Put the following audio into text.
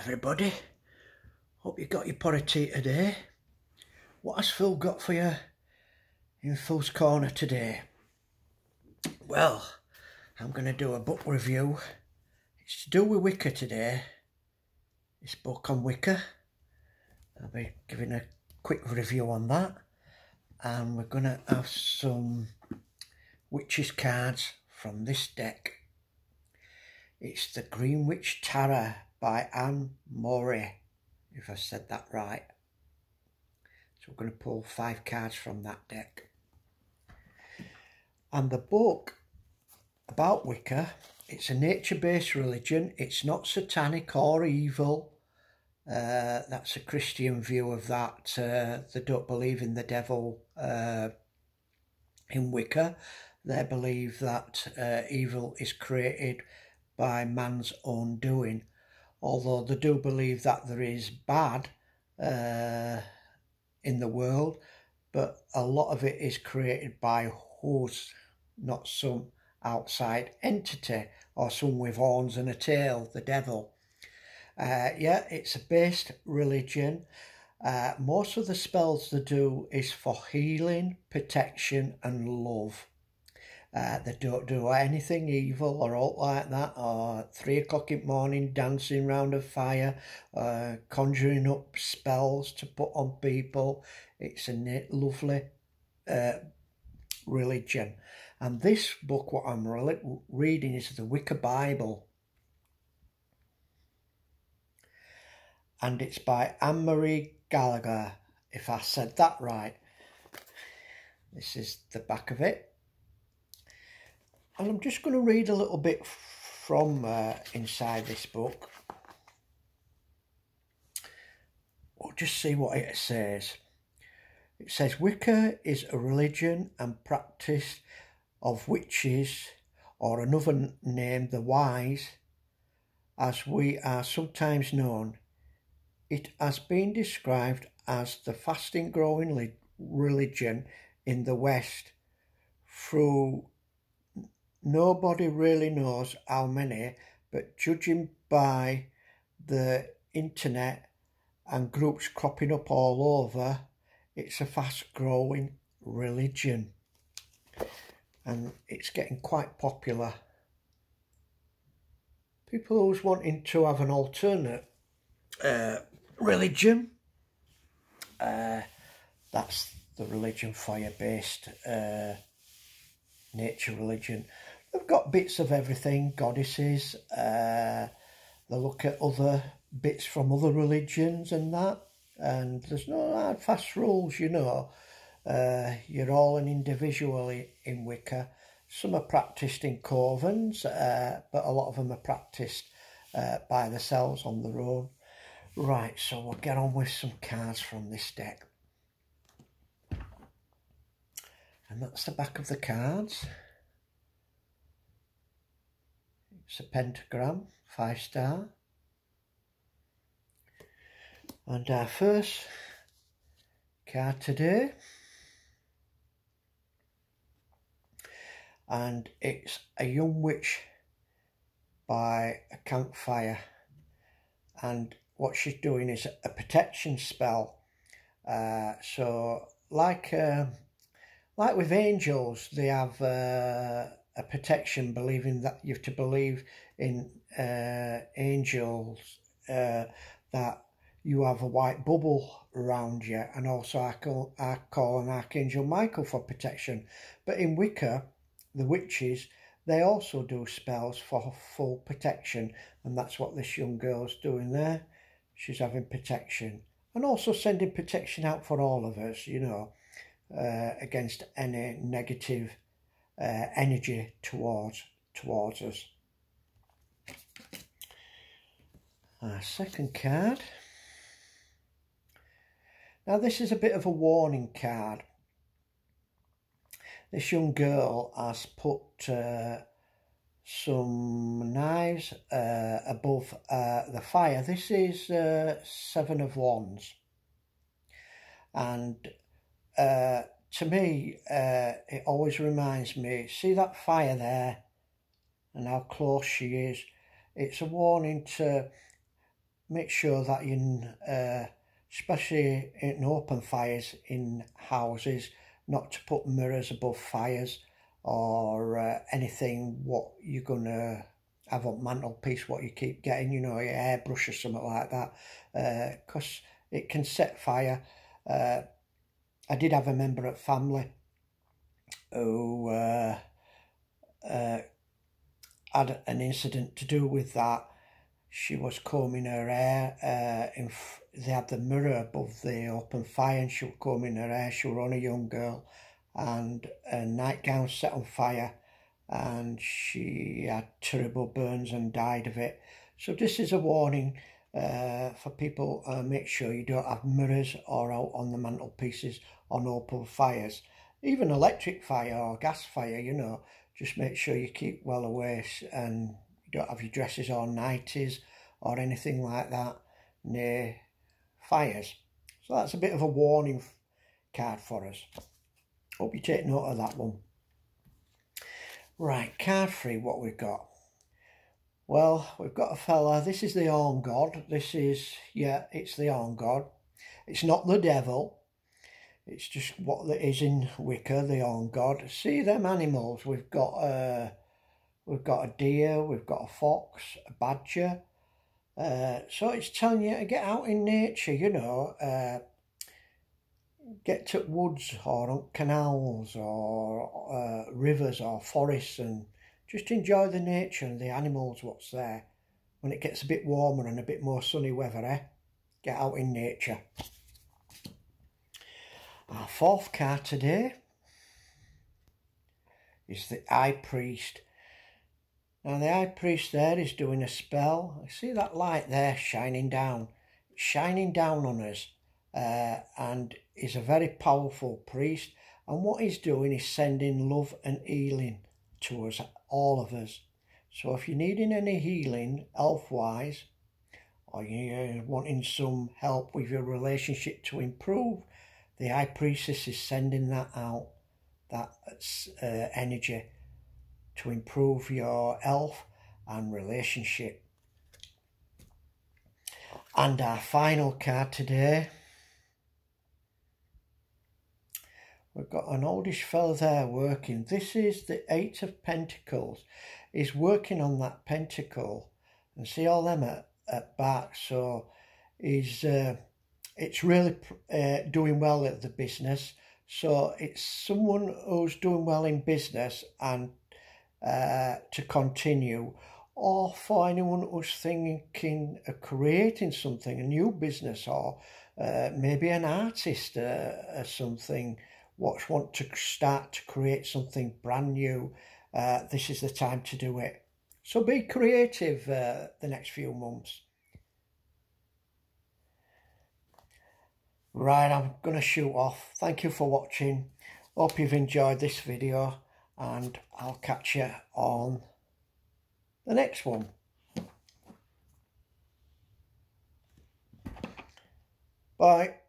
everybody. Hope you got your pot of tea today. What has Phil got for you in Phil's Corner today? Well, I'm going to do a book review. It's to do with Wicca today. This book on Wicca. I'll be giving a quick review on that. And we're going to have some witches cards from this deck. It's the Green Witch Tarot by Ann Moura, if I said that right. So we're going to pull five cards from that deck. And the book about Wicca, it's a nature-based religion. It's not satanic or evil. Uh, that's a Christian view of that. Uh, they don't believe in the devil uh, in Wicca. They believe that uh, evil is created by man's own doing although they do believe that there is bad uh, in the world, but a lot of it is created by who's not some outside entity or some with horns and a tail, the devil. Uh, yeah, it's a based religion. Uh, most of the spells they do is for healing, protection, and love. Uh, they don't do anything evil or all like that, or three o'clock in the morning dancing round a fire, uh, conjuring up spells to put on people. It's a lovely uh, religion. And this book, what I'm re reading, is the Wicca Bible. And it's by Ann-Marie Gallagher, if I said that right. This is the back of it and I'm just going to read a little bit from uh, inside this book. We'll just see what it says. It says Wicca is a religion and practice of witches, or another name, the wise, as we are sometimes known. It has been described as the fasting growing religion in the West through Nobody really knows how many, but judging by the internet and groups cropping up all over, it's a fast growing religion and it's getting quite popular. People always wanting to have an alternate uh, religion, uh, that's the religion fire based uh, nature religion. They've got bits of everything, goddesses. Uh, they look at other bits from other religions and that. And there's no hard fast rules, you know. Uh, you're all an individual in Wicca. Some are practiced in covens, uh, but a lot of them are practiced uh, by themselves on their own. Right, so we'll get on with some cards from this deck. And that's the back of the cards. It's a pentagram, five star. And our first card today. And it's a young witch by a campfire. And what she's doing is a protection spell. Uh, so like uh, like with angels, they have uh, a protection, believing that you have to believe in uh, angels, uh, that you have a white bubble around you, and also I call, I call an Archangel Michael for protection. But in Wicca, the witches, they also do spells for full protection, and that's what this young girl's doing there. She's having protection, and also sending protection out for all of us, you know, uh, against any negative uh, energy towards towards us. Our second card. Now this is a bit of a warning card. This young girl has put uh, some knives uh, above uh, the fire. This is uh, Seven of Wands. And uh, to me, uh, it always reminds me, see that fire there and how close she is. It's a warning to make sure that you, uh, especially in open fires in houses, not to put mirrors above fires or uh, anything what you're going to have on mantelpiece, what you keep getting, you know, your airbrush or something like that, because uh, it can set fire. I did have a member of family who uh, uh, had an incident to do with that. She was combing her hair. Uh, in they had the mirror above the open fire and she was combing her hair. She was only a young girl and a nightgown set on fire and she had terrible burns and died of it. So this is a warning uh, for people, uh, make sure you don't have mirrors or out on the mantelpieces on open fires. Even electric fire or gas fire, you know, just make sure you keep well away and you don't have your dresses or nighties or anything like that near fires. So that's a bit of a warning card for us. Hope you take note of that one. Right, card three, what we've got. Well, we've got a fella, this is the Horned God. This is, yeah, it's the Horned God. It's not the devil. It's just what it is in Wicca, the Horned God. See them animals. We've got a, we've got a deer, we've got a fox, a badger. Uh, so it's telling you to get out in nature, you know, uh, get to woods or canals or uh, rivers or forests and just enjoy the nature and the animals what's there. When it gets a bit warmer and a bit more sunny weather, eh? Get out in nature. Our fourth card today is the High Priest. Now the High Priest there is doing a spell. I see that light there shining down? shining down on us. Uh, and is a very powerful priest. And what he's doing is sending love and healing to us, all of us. So if you're needing any healing health-wise, or you're wanting some help with your relationship to improve, the High Priestess is sending that out, that uh, energy to improve your health and relationship. And our final card today, we've got an oldish fellow there working. This is the Eight of Pentacles. He's working on that pentacle and see all them at, at back. So he's uh, it's really uh, doing well at the business. So it's someone who's doing well in business and uh, to continue, or for anyone who's thinking of creating something, a new business, or uh, maybe an artist uh, or something, what want to start to create something brand new, uh, this is the time to do it. So be creative uh, the next few months. Right, I'm going to shoot off. Thank you for watching. Hope you've enjoyed this video and I'll catch you on the next one. Bye.